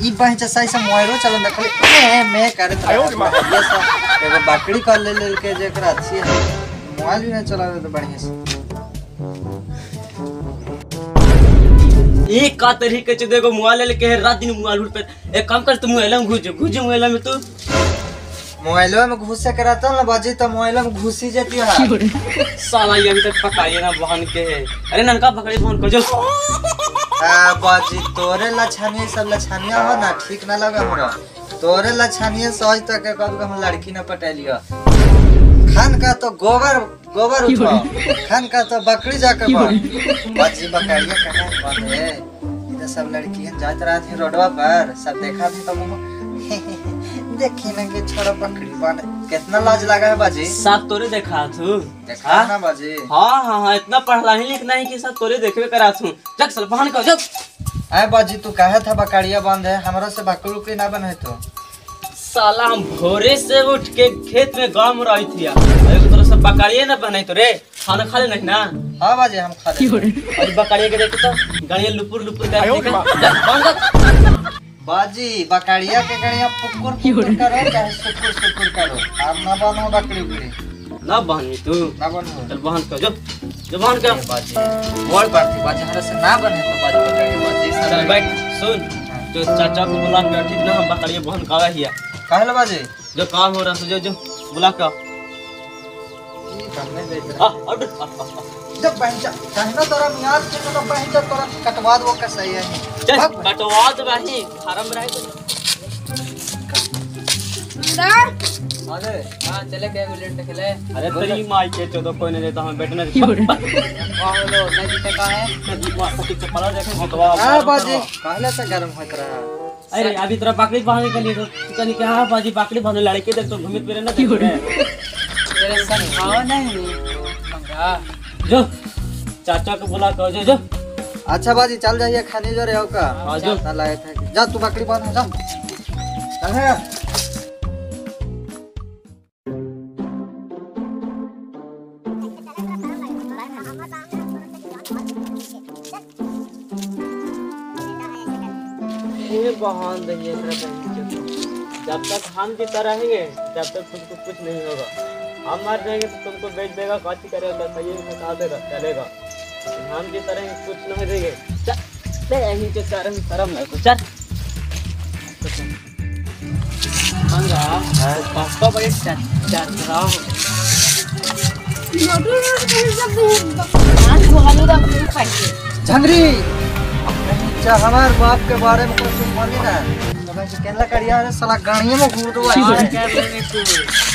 ई बहन सही से मोबाइलो चलन देखली ए मैं करे तो ये सब एगो बकरी कर ले ले के जेकरा अच्छी है। मोबाइल भी ना चलावे तो बढ़िया से। एक का तरीके से देखो मोबाइल लेके रात दिन मोबाइल उठ पे एक काम कर तू मोबाइल में घुस घुस मोबाइल में तू। मोबाइलो में घुस से कराता ना बाजी तो मोबाइलो में घुसी जाती है। साला ये अभी तक पकाइए ना बहन के। है अरे ननका पकड़ी बहन को जो। आ बाजी तोरे लछानिए सब लछानिया हो ना? ठीक ना लगा हमरा? तोरे लछानिए सोच तक के कब हम लड़की ना पटेलियो खान का तो गोबर गोबर उठो। खान का तो बकरी जाके बाजी बकरिया कहाँ बन है इधर सब लड़की जात रहा थी रोडवा पर। सब देखा थी तो मुँह। देखी ना कि छोड़ा बकरी बन कितना लाज लगा है बाजी? साथ तोरे देखा तू देखा ना बाजी? हाँ हाँ हाँ इतना पढ़ला ही लिखना ही कि सब तोरे देखबे करा तू जग सल बहन को जग। आए बाजी तू कहे था बकरिया बंद है? हमरा से बकरी उकरी ना बने तो। साला हम भोरे से उठ के खेत में गाँव में रही थी अरे तोरा सब बकरिए ना बने तो रे। खाना खा ले नहीं ना? हाँ बाजी हम खा लेते। और बकरिए के देखो तो गाड़िया लुपुर लुपुर कर। बाजी बकरिया के गड़िया पुकुर पुकुर करो चाहे सुकुर सुकुर करो। आप ना बनो बकरी उकरी ना बहनी तू। ना बनो। चल बहन को जो जो बहन को बाजी। बोल बाती बाजी हमरा से ना बने तो बाजी बकरी बाजी। चल बैठ सुन। जो चाचा को बुला के ठीक ना? हम बकरिए बहन का हिया कहल बाजी? जो काम हो रहा है जो जो बुला के आ और आ, आ, आ। जब बहन जा कहना तोरा मियाज के तो बहन जा तोरा कटवा दो का सही है। कटवा दे भाई फार्म रहे तो। अरे हाँ चले क्या गुलेट खेले अरे तेरी माई के चोदो कोई नहीं देता हमें बैठने दे कहाँ हो लो नहीं जीते कहाँ है? माँ पति चपला देखे हटवा हाँ बाजी कहले से गरम होत रहा। अरे अभी तेरा बकरी बांधने के लिए तो तू कहनी कि हाँ बाजी बकरी बांधने लड़के देख तो घूमित फिरे ना देख रहे तेरे समझाओ नहीं मंगा जो। चाचा को बुला के जो जो। अच्छा बाजी चल जाइए खाने जो रहे हो का? हाँ, जो। ना लाए थे जा तू बकरी बाँध जा। चल है। ये बहान बहन जब तक हम जीता रहेंगे जब तक तुमको कुछ नहीं होगा। हम मर जाएँगे तो तुमको बेच देगा काची करेगा सही फंसा देगा चलेगा। हम जीता रहेंगे कुछ नहीं देंगे। चल ले यहीं से चार शर्म पापा बड़े चल चल रहा झंगरी अच्छा हमार बाप के बारे में कुछ मानी ना तो मैं कहला करिया रे साला गाड़िए में घूर दो तू?